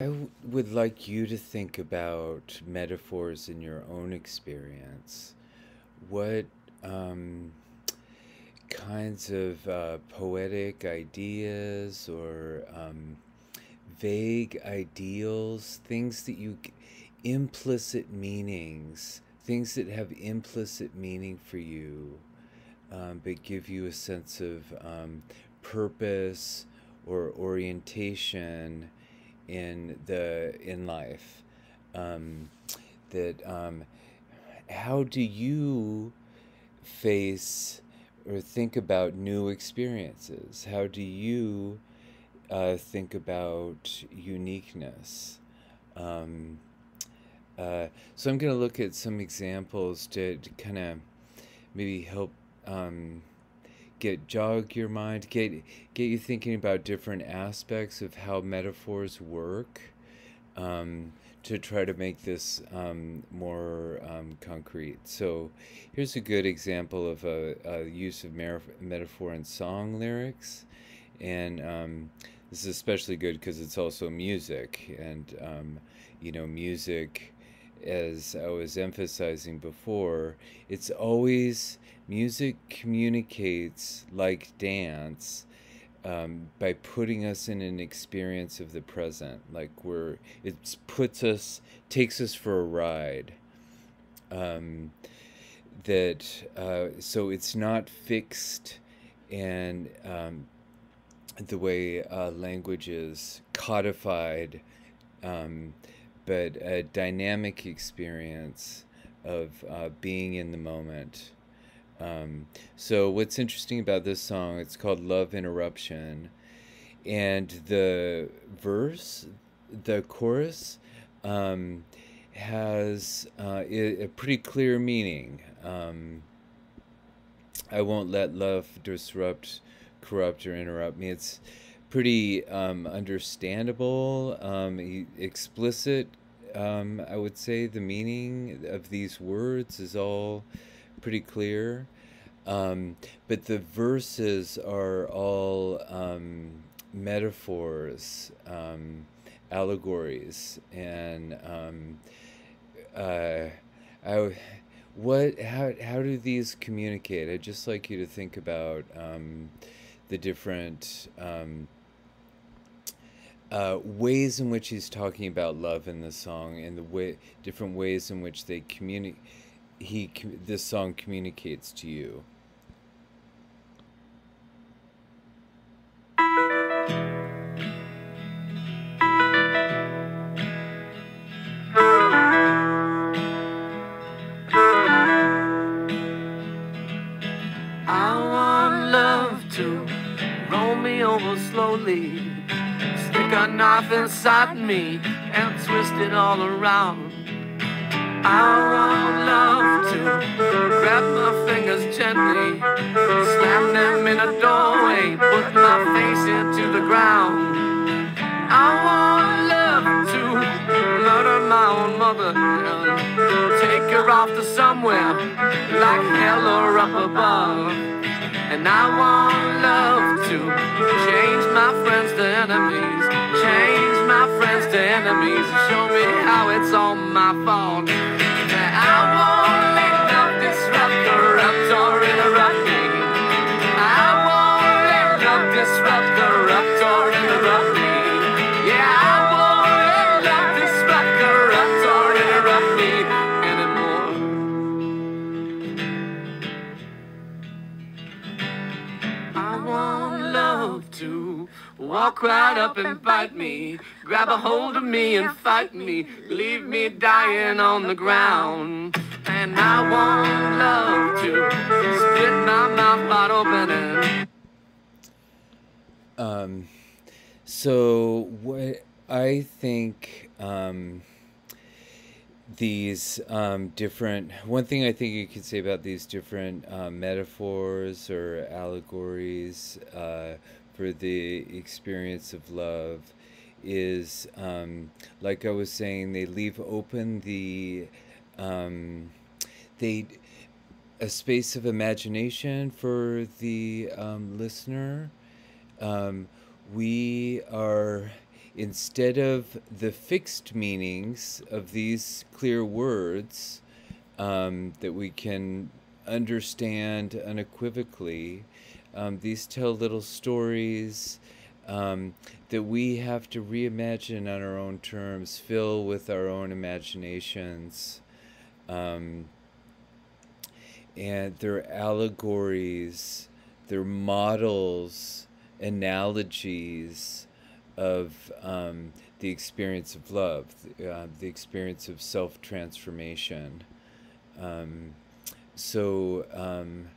I would like you to think about metaphors in your own experience. What um, kinds of uh, poetic ideas or um, vague ideals, things that you, implicit meanings, things that have implicit meaning for you, um, but give you a sense of um, purpose or orientation in the in life. Um, that um, how do you face or think about new experiences? How do you uh, think about uniqueness? Um, uh, so I'm going to look at some examples to, to kind of maybe help um, get jog your mind, get get you thinking about different aspects of how metaphors work. Um, to try to make this um, more um, concrete. So, here's a good example of a, a use of metaphor in song lyrics, and um, this is especially good because it's also music, and um, you know, music, as I was emphasizing before, it's always music communicates like dance um, by putting us in an experience of the present. Like we're, it puts us, takes us for a ride. Um, that uh, so it's not fixed, and um, the way uh, language is codified, um, but a dynamic experience of uh, being in the moment. Um, so what's interesting about this song? It's called "Love Interruption," and the verse, the chorus, um, has uh, a, pretty clear meaning. Um, I won't let love disrupt, corrupt, or interrupt me. It's pretty um, understandable, um, explicit. Um, I would say the meaning of these words is all pretty clear. Um, but the verses are all um, metaphors, um, allegories, and uh, I, what how how do these communicate? I'd just like you to think about um, the different. Um, uh, ways in which he's talking about love in the song and the way different ways in which they communicate he this song communicates to you me and twist it all around. I want love to grab my fingers gently, slam them in a doorway, put my face into the ground. I want love to murder my own mother take her off to somewhere like hell or up above. And I want love to change my friends to enemies, change my to enemies, show me how it's all my fault. Right up and bite me, grab a hold of me and fight me, leave me dying on the ground. And I want love to split my mouth wide open Um, so what I think um, these um, different one thing I think you could say about these different uh, metaphors or allegories uh, for the experience of love is um, like I was saying they leave open the um, they a space of imagination for the um, listener. Um, we are instead of the fixed meanings of these clear words um, that we can understand unequivocally, um, these tell little stories um, that we have to reimagine on our own terms, fill with our own imaginations. Um, and they're allegories, they're models, analogies of um, the experience of love, uh, the experience of self transformation. Um, so, um,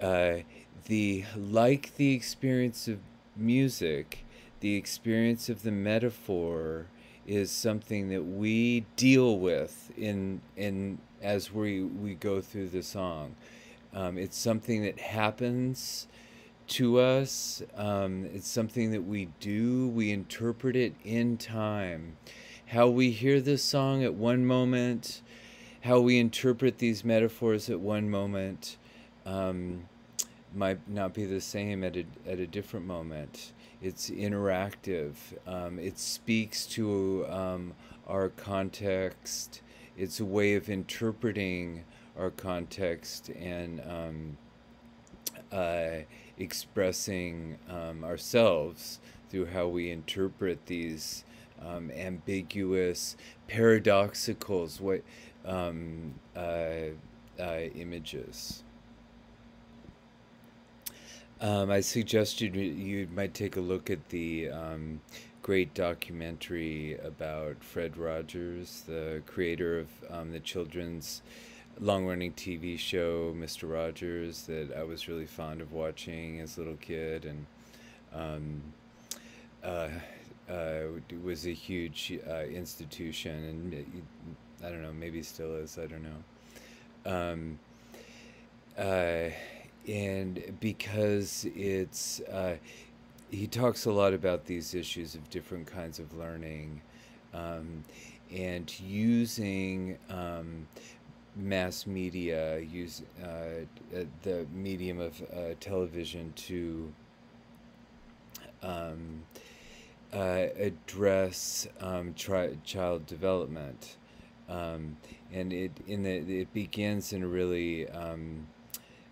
uh, the like the experience of music, the experience of the metaphor is something that we deal with in in as we we go through the song. Um, it's something that happens to us. Um, it's something that we do. We interpret it in time. How we hear this song at one moment, how we interpret these metaphors at one moment. Um, might not be the same at a, at a different moment. It's interactive. Um, it speaks to um, our context. It's a way of interpreting our context and um, uh, expressing um, ourselves through how we interpret these um, ambiguous, paradoxicals, what um, uh, uh, images. Um, I suggested you might take a look at the um, great documentary about Fred Rogers, the creator of um, the children's long running TV show, Mr. Rogers, that I was really fond of watching as a little kid. And um, uh, uh, was a huge uh, institution, and I don't know, maybe still is, I don't know. Um, uh, and because it's uh, he talks a lot about these issues of different kinds of learning um, and using um, mass media use uh, the medium of uh, television to um, uh, address um, child development. Um, and it in the it begins in a really um,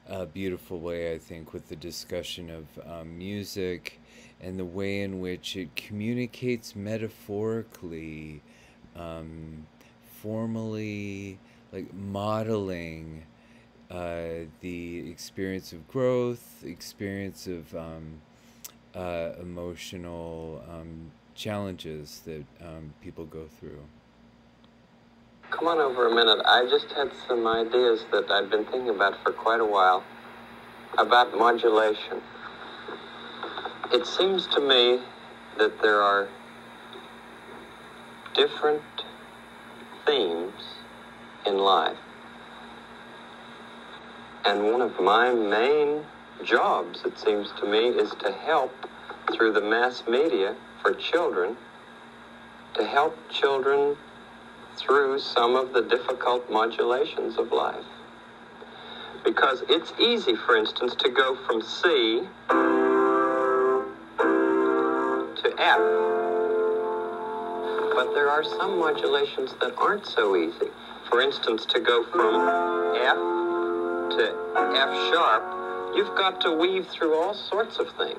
a beautiful way, I think, with the discussion of um, music and the way in which it communicates metaphorically, um, formally, like modeling uh, the experience of growth, experience of um, uh, emotional um, challenges that um, people go through. Come on over a minute. I just had some ideas that I've been thinking about for quite a while about modulation. It seems to me that there are different themes in life. And one of my main jobs, it seems to me, is to help through the mass media for children, to help children through some of the difficult modulations of life. Because it's easy, for instance, to go from C to F. But there are some modulations that aren't so easy. For instance, to go from F to F sharp, you've got to weave through all sorts of things.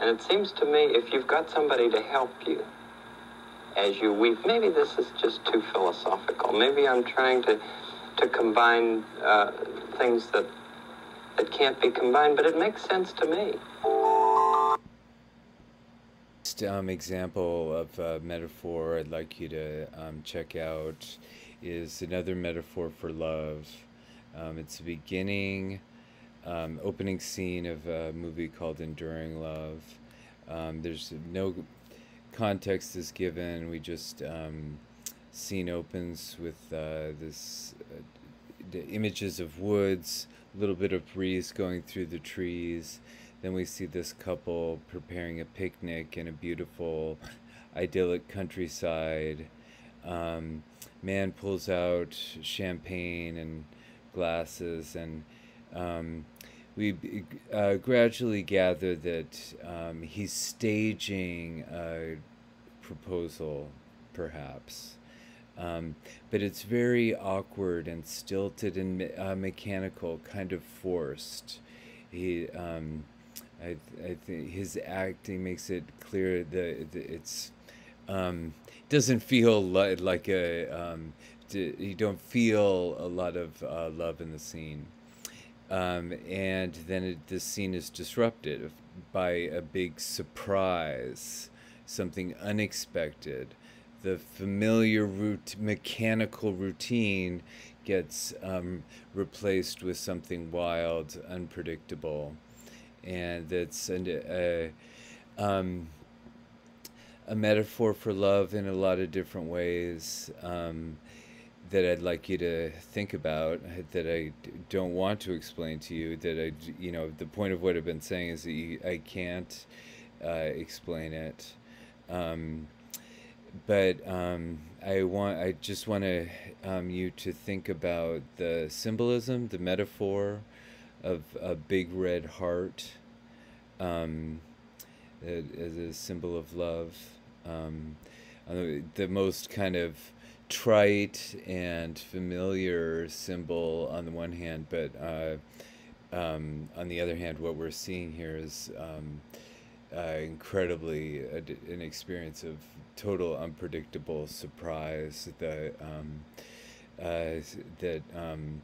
And it seems to me if you've got somebody to help you, as you weave. Maybe this is just too philosophical. Maybe I'm trying to to combine uh, things that that can't be combined, but it makes sense to me. Um, example of a metaphor I'd like you to um, check out is another metaphor for love. Um, it's the beginning, um, opening scene of a movie called Enduring Love. Um, there's no context is given. We just um, scene opens with uh, this uh, the images of woods, a little bit of breeze going through the trees. Then we see this couple preparing a picnic in a beautiful, idyllic countryside. Um, man pulls out champagne and glasses, and um, we uh, gradually gather that um, he's staging a proposal, perhaps. Um, but it's very awkward and stilted and uh, mechanical, kind of forced. He, um, I, I think his acting makes it clear that it's um, doesn't feel li- like a um, you don't feel a lot of uh, love in the scene. Um, and then it, the scene is disrupted by a big surprise, something unexpected. The familiar route, mechanical routine gets um, replaced with something wild, unpredictable, and that's a, um, a metaphor for love in a lot of different ways. Um, that I'd like you to think about that I don't want to explain to you that I you know the point of what I've been saying is that you, I can't uh, explain it. Um, but um, I want I just want to um, you to think about the symbolism the metaphor of a big red heart um, as a symbol of love. Um, the most kind of trite and familiar symbol on the one hand, but uh, um, on the other hand, what we're seeing here is um, uh, incredibly a, an experience of total unpredictable surprise that um, uh, that um,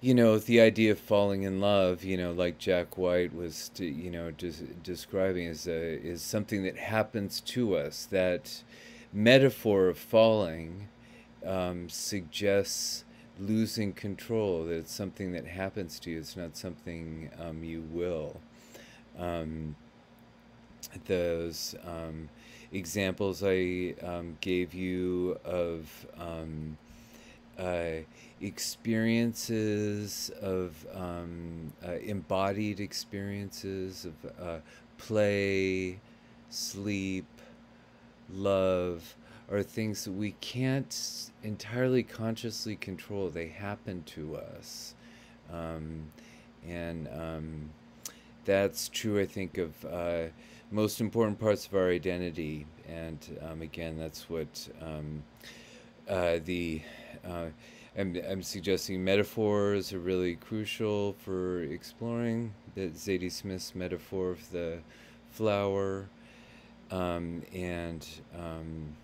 you know the idea of falling in love you know like jack white was you know des- describing is a, is something that happens to us that metaphor of falling um, suggests losing control, that it's something that happens to you, it's not something um, you will. Um, those um, examples I um, gave you of um, uh, experiences of uh, embodied experiences of uh, play, sleep, love are things that we can't entirely consciously control. They happen to us. Um, and um, that's true, I think, of uh, most important parts of our identity. And um, again, that's what um, uh, the. Uh, I'm, I'm suggesting metaphors are really crucial for exploring. That Zadie Smith's metaphor of the flower um, and um,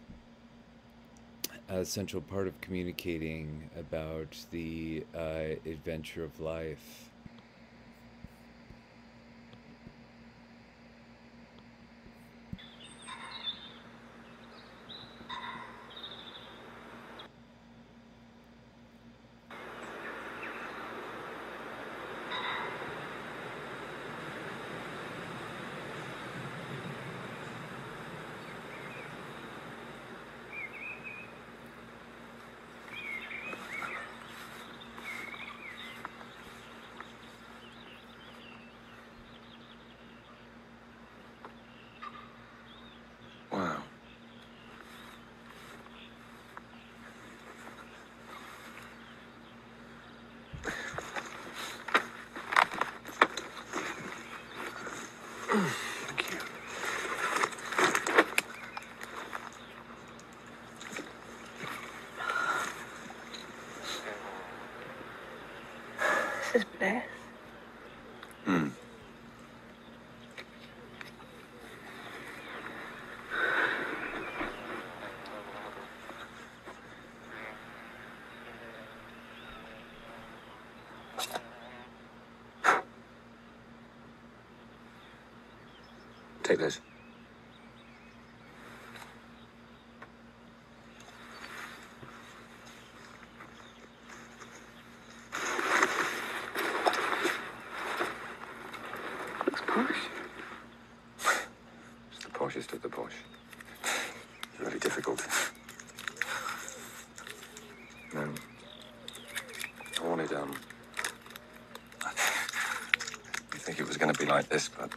a central part of communicating about the uh, adventure of life. Take this. Looks posh. It's the poshest of the posh. It's really difficult. Um, I wanted, um... I think it was going to be like this, but...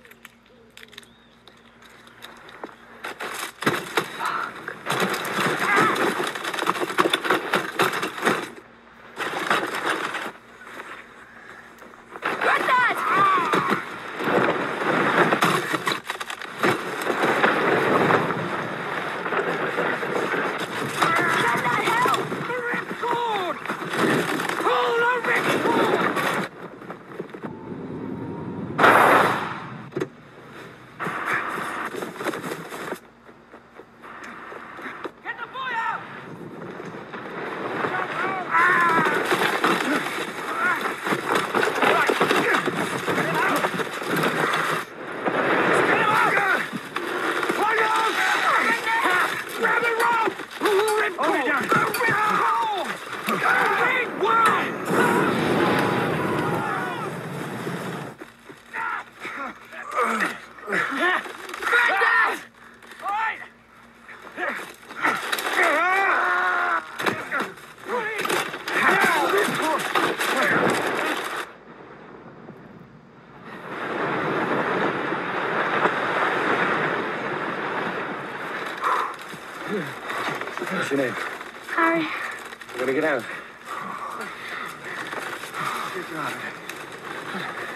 Huh.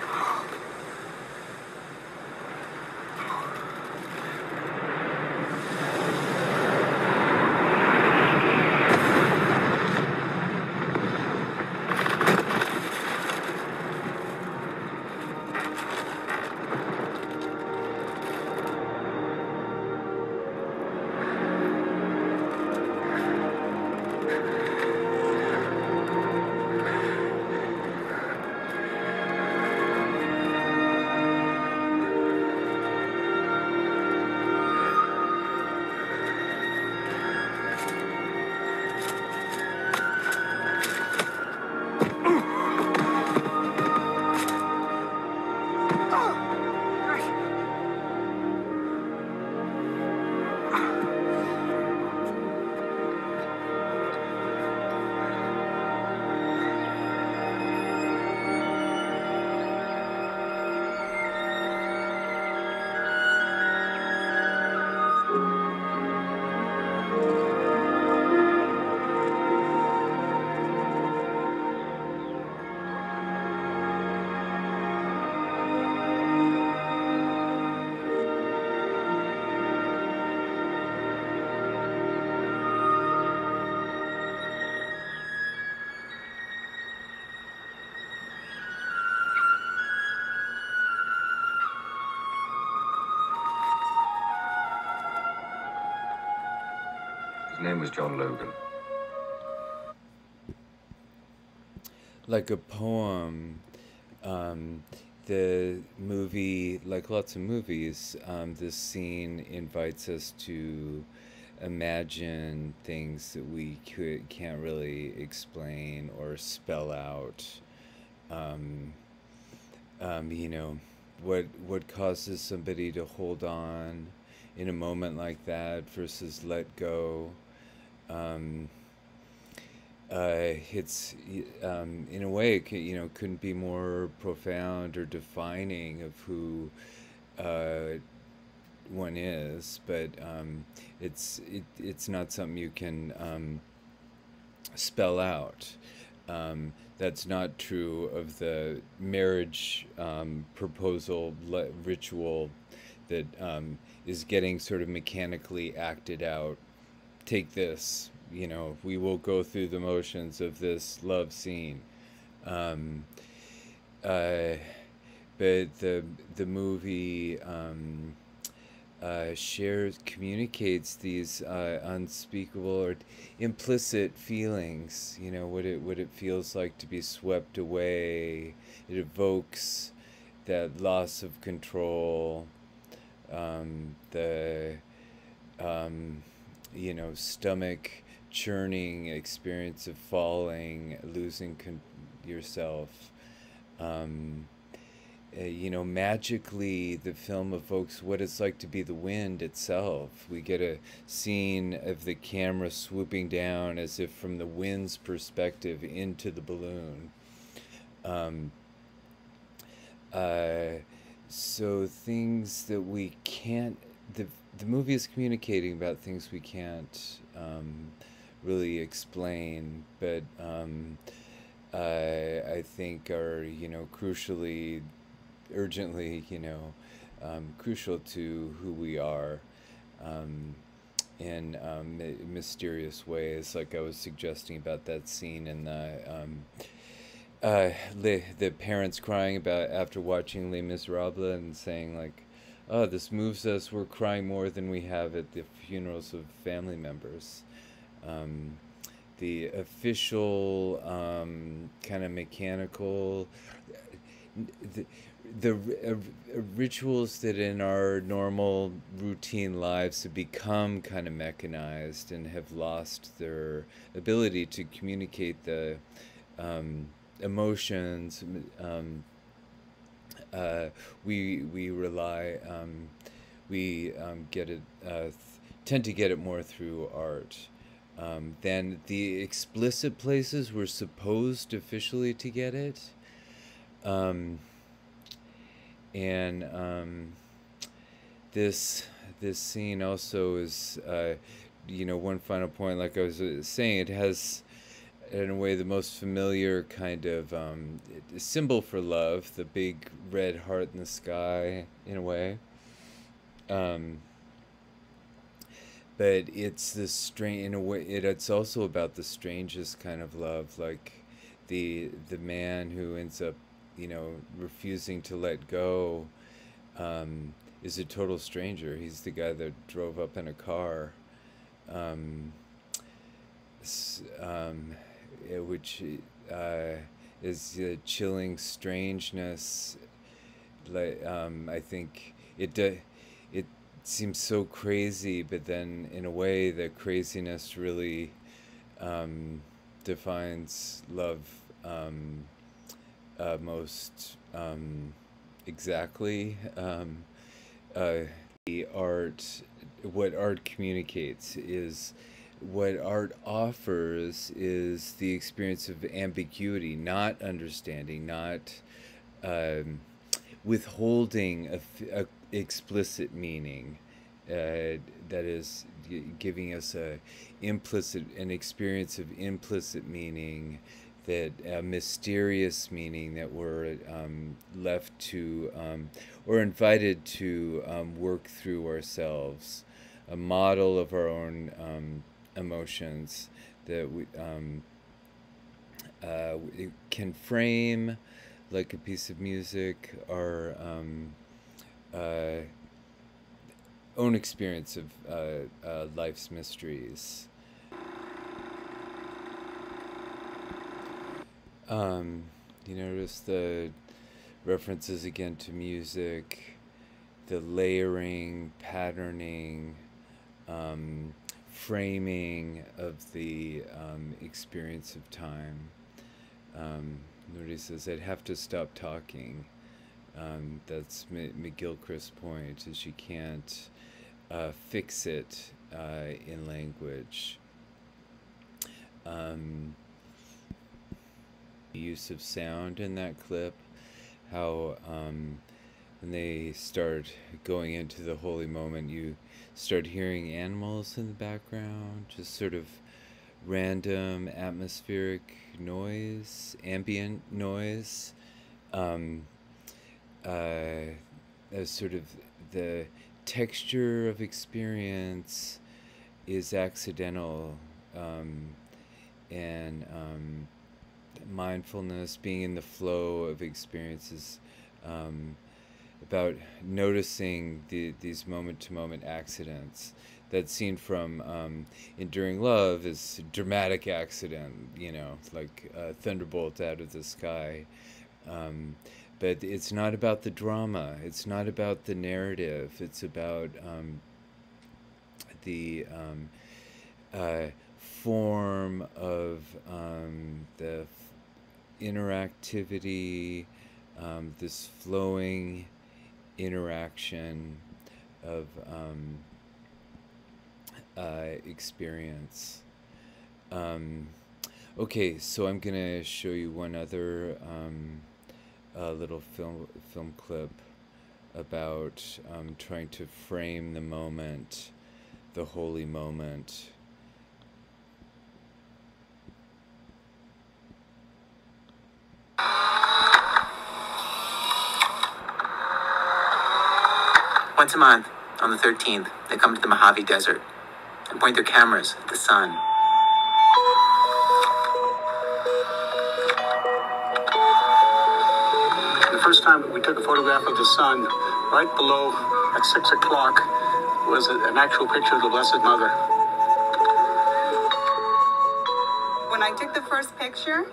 Name was John Logan. like a poem. Um, the movie, like lots of movies, um, this scene invites us to imagine things that we could, can't really explain or spell out. Um, um, you know, what what causes somebody to hold on in a moment like that versus let go. Um, uh, it's um, in a way you know couldn't be more profound or defining of who uh, one is, but um, it's it, it's not something you can um, spell out. Um, that's not true of the marriage um, proposal ritual that um, is getting sort of mechanically acted out. Take this, you know, we will go through the motions of this love scene. Um, uh, but the the movie um, uh, shares communicates these uh, unspeakable or implicit feelings. You know what it what it feels like to be swept away. It evokes that loss of control, um, the um, you know stomach churning experience of falling, losing yourself. Um, uh, you know, magically, the film evokes what it's like to be the wind itself. We get a scene of the camera swooping down as if from the wind's perspective into the balloon. Um, uh, so things that we can't, the, the movie is communicating about things we can't um, really explain, but um, I think are, you know, crucially urgently, you know, um, crucial to who we are um, in um, mysterious ways. Like I was suggesting about that scene in the um, uh, the parents crying about after watching Les Miserables and saying like, "Oh, this moves us. We're crying more than we have at the funerals of family members." Um, the official um, kind of mechanical the, the uh, rituals that in our normal routine lives have become kind of mechanized and have lost their ability to communicate the um, emotions um, uh, we we rely um, we um, get it uh, th- tend to get it more through art um, than the explicit places we're supposed officially to get it. Um, and um, this this scene also is uh, you know, one final point, like I was uh, saying, it has, in a way, the most familiar kind of um, symbol for love, the big red heart in the sky, in a way. Um, but it's the strange in a way it, it's also about the strangest kind of love like the the man who ends up you know refusing to let go um, is a total stranger he's the guy that drove up in a car um, um, which uh, is a chilling strangeness like um, I think it uh, it seems so crazy, but then in a way, the craziness really um, defines love um, uh, most um, exactly. Um, uh, the art, what art communicates is what art offers is the experience of ambiguity, not understanding, not um, withholding a, a explicit meaning uh, that is giving us a implicit an experience of implicit meaning that a mysterious meaning that we're um, left to um, or invited to um, work through ourselves. A model of our own um, emotions that we um, uh, can frame like a piece of music our um, uh, own experience of uh, uh, life's mysteries. Um, you notice the references again to music, the layering, patterning, um, framing of the um, experience of time. Um, Nuri says, I'd have to stop talking. Um, that's M- McGilchrist's point, is you can't uh, fix it uh, in language. Um, use of sound in that clip, how um, when they start going into the holy moment, you start hearing animals in the background, just sort of random atmospheric noise, ambient noise. Um, uh, sort of the texture of experience is accidental um, and um, mindfulness being in the flow of experiences um, about noticing the, these moment-to-moment accidents that scene from um, enduring love is dramatic accident you know like a thunderbolt out of the sky um, but it's not about the drama. It's not about the narrative. It's about um, the um, uh, form of um, the interactivity, um, this flowing interaction of um, uh, experience. Um, okay, so I'm to show you one other a little film film clip about um, trying to frame the moment, the holy moment. Once a month, on the 13th, they come to the Mojave Desert and point their cameras at the sun The first time we took a photograph of the sun, right below at 6 o'clock was an actual picture of the Blessed Mother. When I took the first picture,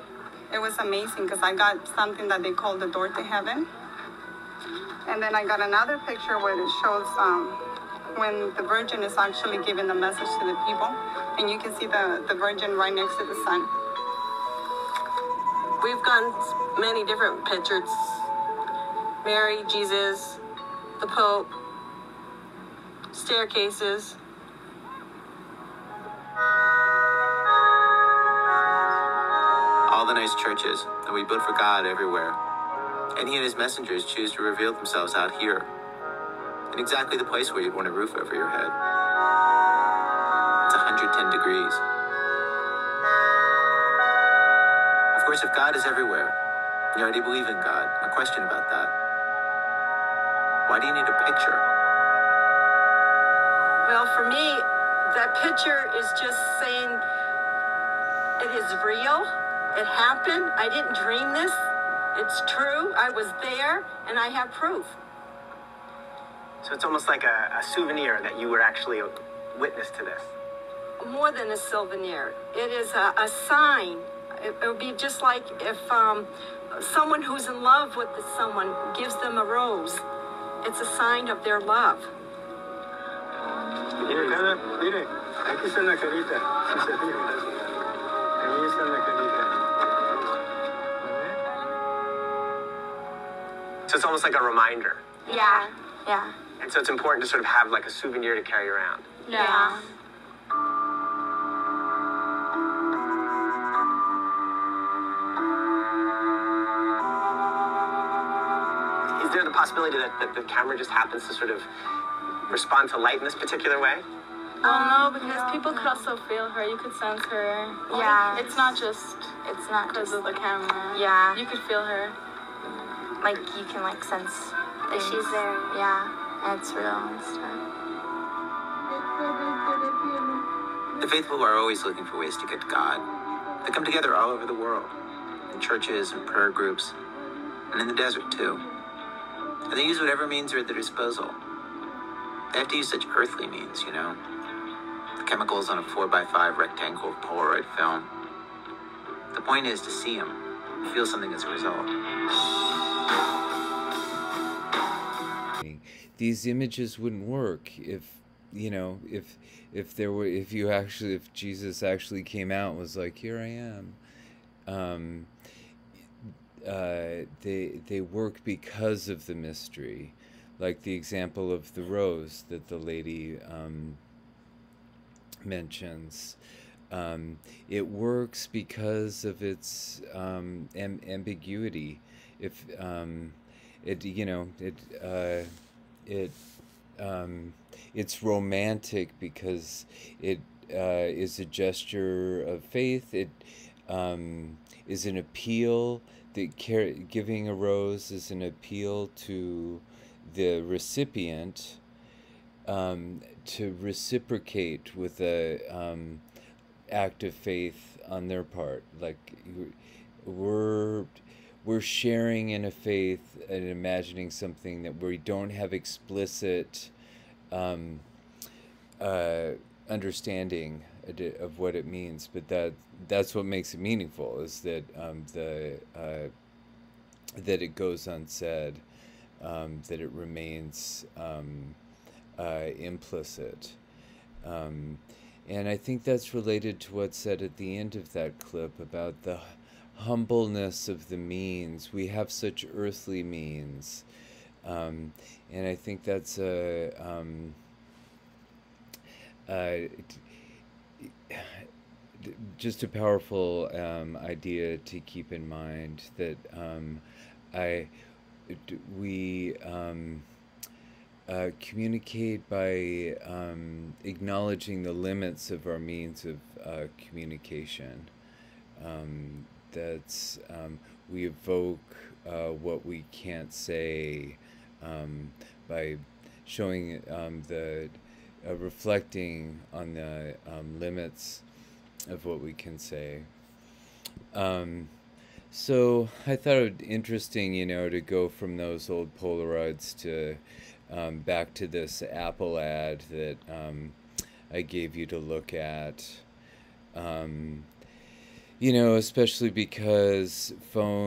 it was amazing because I got something that they call the door to heaven. And then I got another picture where it shows um, when the Virgin is actually giving the message to the people. And you can see the, the Virgin right next to the sun. We've gotten many different pictures Mary, Jesus, the Pope, staircases. All the nice churches that we built for God everywhere. And he and his messengers choose to reveal themselves out here. In exactly the place where you'd want a roof over your head. It's 110 degrees. Of course, if God is everywhere, you already believe in God. No question about that. Why do you need a picture? Well, for me, that picture is just saying it is real. It happened. I didn't dream this. It's true. I was there and I have proof. So it's almost like a, a souvenir that you were actually a witness to this. More than a souvenir, it is a, a sign. It, it would be just like if um, someone who's in love with someone gives them a rose. It's a sign of their love. Mire, cada, mire, aquí está la carita, si se fijan. Ahí está la carita. So it's almost like a reminder. Yeah, yeah, And so it's important to sort of have like a souvenir to carry around. yeah. Is there the possibility that, that the camera just happens to sort of respond to light in this particular way? Well, no, because people could also feel her. You could sense her. Yeah. It's not just It's not because just of the camera. Yeah. You could feel her. Like you can like sense That she's there. Yeah, and it's real and stuff. The faithful are always looking for ways to get to God. They come together all over the world, in churches and prayer groups, and in the desert too. And they use whatever means are at their disposal. They have to use such earthly means, you know. The chemicals on a 4x5 rectangle of Polaroid film. The point is to see them, feel something as a result. These images wouldn't work if you know if if there were if you actually if jesus actually came out was like here i am. Um uh they they work because of the mystery. Like the example of the rose that the lady um mentions. Um, it works because of its um, am- ambiguity. If um, it, you know, it, uh, it, um, it's romantic because it uh, is a gesture of faith. It um, is an appeal. The car- giving a rose is an appeal to the recipient um, to reciprocate with a um, act of faith on their part. Like we're we're sharing in a faith and imagining something that we don't have explicit um, uh, understanding of what it means, but that that's what makes it meaningful. Is that um, the uh, that it goes unsaid, um, that it remains um, uh, implicit. Um, and I think that's related to what's said at the end of that clip about the humbleness of the means. We have such earthly means. Um, and I think that's a. Um, uh, d- just a powerful um, idea to keep in mind that um, I we um, uh, communicate by um, acknowledging the limits of our means of uh, communication. Um, that's um, we evoke uh, what we can't say um, by showing um, the uh, reflecting on the um, limits of what we can say. Um, so I thought it interesting, you know, to go from those old Polaroids to um, back to this Apple ad that I gave you to look at. Um, you know, especially because phone.